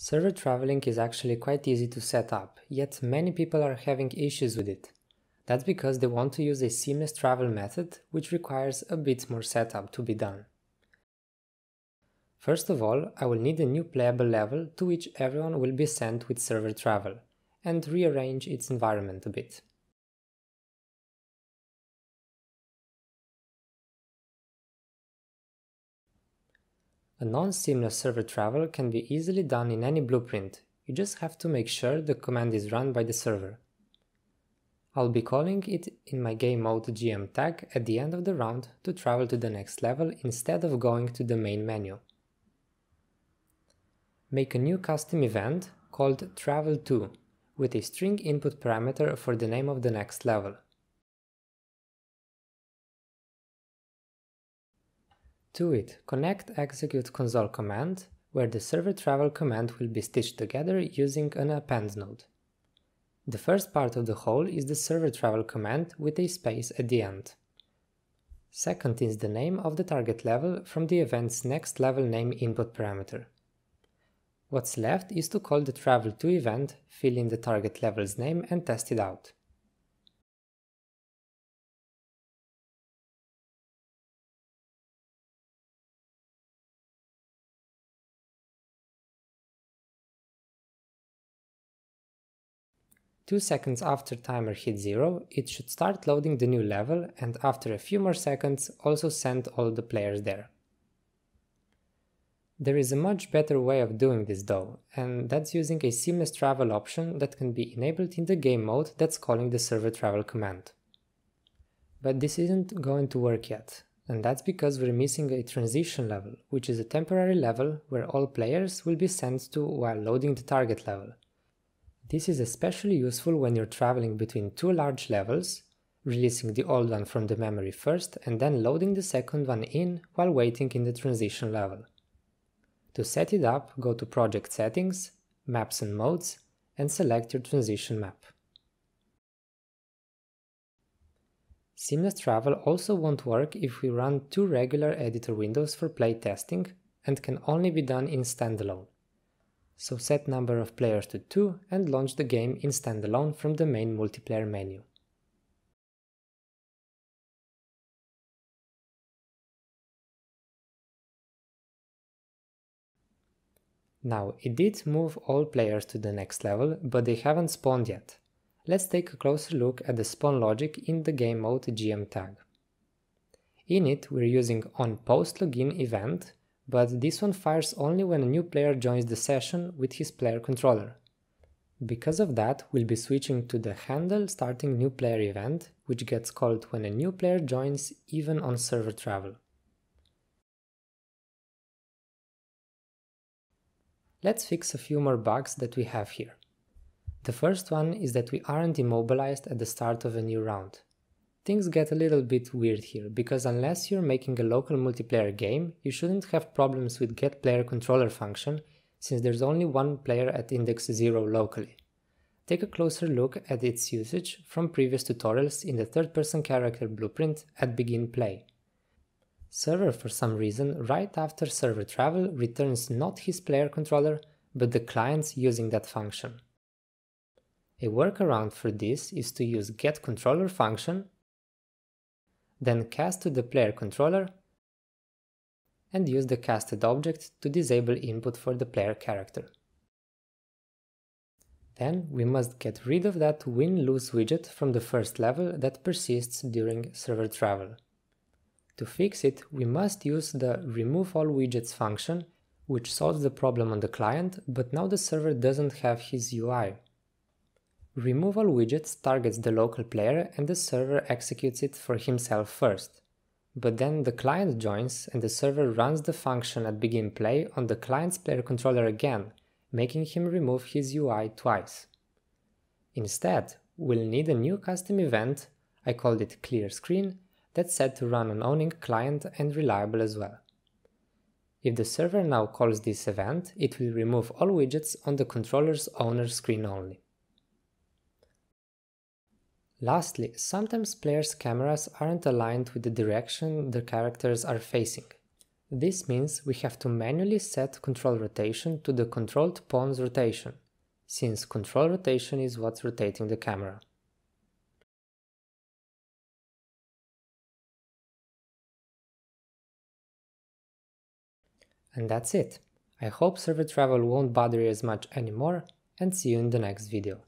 Server traveling is actually quite easy to set up, yet many people are having issues with it. That's because they want to use a seamless travel method, which requires a bit more setup to be done. First of all, I will need a new playable level to which everyone will be sent with server travel, and rearrange its environment a bit. A non-seamless server travel can be easily done in any blueprint, you just have to make sure the command is run by the server. I'll be calling it in my game mode GM tag at the end of the round to travel to the next level instead of going to the main menu. Make a new custom event called travel2 with a string input parameter for the name of the next level. To it, connect execute console command, where the server travel command will be stitched together using an append node. The first part of the whole is the server travel command with a space at the end. Second is the name of the target level from the event's next level name input parameter. What's left is to call the travel to event, fill in the target level's name and test it out. Two seconds after timer hits zero, it should start loading the new level and after a few more seconds also send all the players there. There is a much better way of doing this though, and that's using a seamless travel option that can be enabled in the game mode that's calling the server travel command. But this isn't going to work yet, and that's because we're missing a transition level, which is a temporary level where all players will be sent to while loading the target level. This is especially useful when you're traveling between two large levels, releasing the old one from the memory first and then loading the second one in while waiting in the transition level. To set it up, go to Project Settings, Maps and Modes, and select your transition map. Seamless travel also won't work if we run two regular editor windows for playtesting and can only be done in standalone so set number of players to 2 and launch the game in standalone from the main multiplayer menu. Now, it did move all players to the next level, but they haven't spawned yet. Let's take a closer look at the spawn logic in the game mode GM tag. In it, we're using onPostLogin event but this one fires only when a new player joins the session with his player controller. Because of that, we'll be switching to the handle starting new player event, which gets called when a new player joins even on server travel. Let's fix a few more bugs that we have here. The first one is that we aren't immobilized at the start of a new round. Things get a little bit weird here, because unless you're making a local multiplayer game, you shouldn't have problems with getPlayerController function, since there's only one player at index 0 locally. Take a closer look at its usage from previous tutorials in the third-person character blueprint at begin play. Server for some reason right after server travel returns not his player controller, but the clients using that function. A workaround for this is to use getController function then cast to the player controller and use the casted object to disable input for the player character. Then we must get rid of that win-lose widget from the first level that persists during server travel. To fix it, we must use the remove all widgets function, which solves the problem on the client, but now the server doesn't have his UI. Remove all widgets targets the local player and the server executes it for himself first. But then the client joins and the server runs the function at begin play on the client's player controller again, making him remove his UI twice. Instead, we'll need a new custom event, I called it clear screen, that's set to run on owning client and reliable as well. If the server now calls this event, it will remove all widgets on the controller's owner screen only. Lastly, sometimes players' cameras aren't aligned with the direction the characters are facing. This means we have to manually set control rotation to the controlled pawns rotation, since control rotation is what's rotating the camera. And that's it. I hope server travel won't bother you as much anymore and see you in the next video.